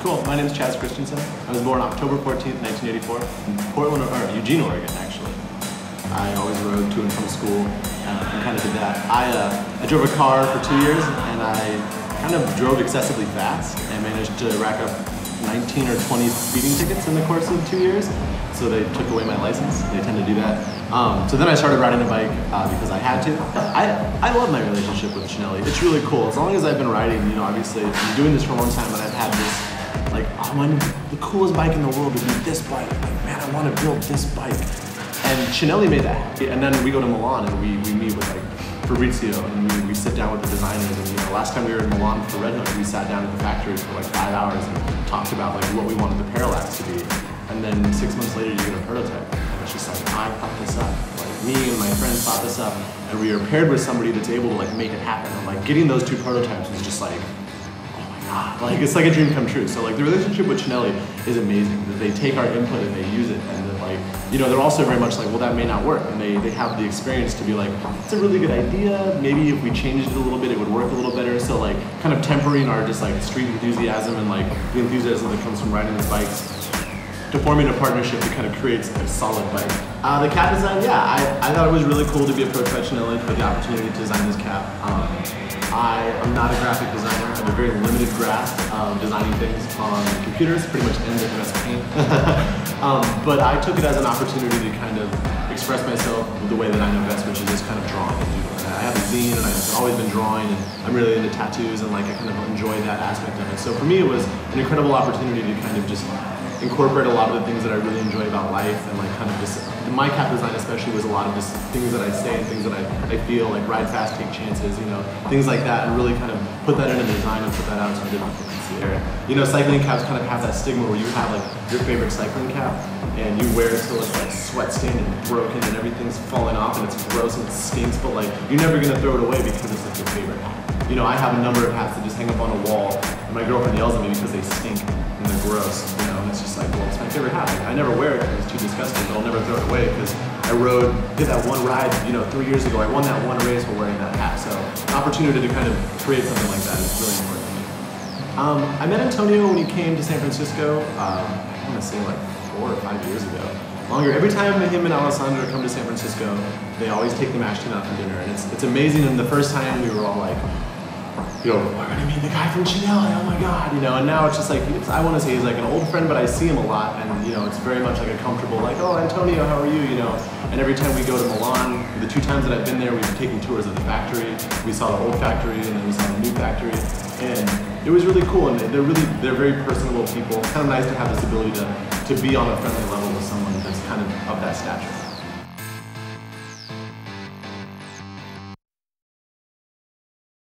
Cool. My name is Chas Christiansen. I was born October 14th, 1984, in Portland, or Eugene, Oregon, actually. I always rode to and from school uh, and kind of did that. I, uh, I drove a car for two years and I kind of drove excessively fast and managed to rack up 19 or 20 speeding tickets in the course of two years. So they took away my license. They tend to do that. Um, so then I started riding a bike uh, because I had to. I, I love my relationship with Cinelli. It's really cool. As long as I've been riding, you know, obviously I'm doing this for a long time and I've had this like, oh, my, the coolest bike in the world would be this bike. Like, man, I want to build this bike. And Cinelli made that. And then we go to Milan and we, we meet with like Fabrizio and we, we sit down with the designers. And you know, last time we were in Milan for Red Hook, we sat down at the factory for like five hours and talked about like what we wanted the parallax to be. And then six months later, you get a prototype. And it's just like, I thought this up. Like me and my friends thought this up, and we are paired with somebody that's able to like make it happen. And like getting those two prototypes was just like like it's like a dream come true. So like the relationship with Cinelli is amazing. That they take our input and they use it, and like you know they're also very much like, well that may not work, and they they have the experience to be like, it's a really good idea. Maybe if we changed it a little bit, it would work a little better. So like kind of tempering our just like street enthusiasm and like the enthusiasm that comes from riding these bikes to forming a partnership that kind of creates a solid bike. Uh, the cap design, yeah, I, I thought it was really cool to be approached by Cinelli for the opportunity to design this cap. Um, I am not a graphic designer. I have a very limited grasp of designing things on computers, pretty much at MS Paint. um, but I took it as an opportunity to kind of express myself the way that I know best, which is just kind of drawing and. I have a zine and I've always been drawing and I'm really into tattoos and like I kind of enjoy that aspect of it. So for me it was an incredible opportunity to kind of just incorporate a lot of the things that I really enjoy about life and like kind of just my cap design especially was a lot of just things that I say and things that I, I feel like ride fast, take chances, you know, things like that and really kind of put that into the design and put that out so different people can see it. You know, cycling caps kind of have that stigma where you have like your favorite cycling cap and you wear it till it's like sweat stained and broken and everything's falling off and it's gross and it stinks, but like you're never gonna throw it away because it's like your favorite hat. You know, I have a number of hats that just hang up on a wall and my girlfriend yells at me because they stink and they're gross, it's my favorite hat. I never wear it because it's too disgusting, but I'll never throw it away because I rode, did that one ride, you know, three years ago. I won that one race while wearing that hat. So opportunity to kind of create something like that is really important to me. Um, I met Antonio when he came to San Francisco, um, I'm gonna say like four or five years ago. Longer. Every time him and Alessandro come to San Francisco, they always take the mashed out for dinner. And it's, it's amazing. And the first time we were all like, you know, we're gonna meet the guy from Cinelli, oh my God, you know, and now it's just like, it's, I wanna say he's like an old friend, but I see him a lot, and you know, it's very much like a comfortable, like, oh, Antonio, how are you, you know, and every time we go to Milan, the two times that I've been there, we've been taking tours of the factory, we saw the old factory, and then we saw the new factory, and it was really cool, and they're really, they're very personable people, kind of nice to have this ability to, to be on a friendly level with someone that's kind of of that stature.